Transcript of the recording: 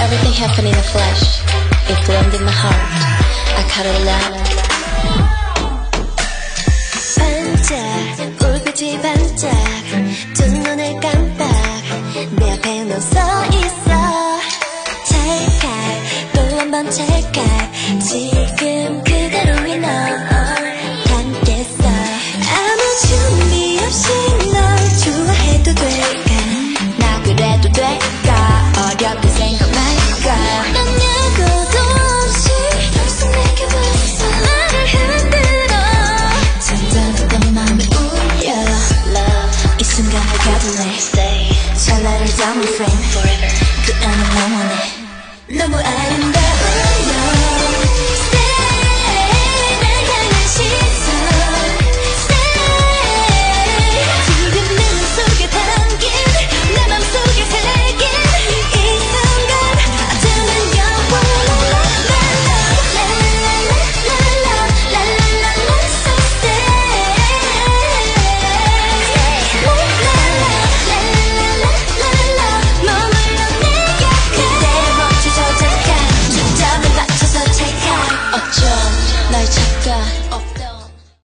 Everything happened in a flash. It glowed in my heart. I cut it loud. 반짝 불빛이 반짝 두 눈을 깜빡 내 앞에 너 서 있어 찰칵 또 한 번 찰칵 everything.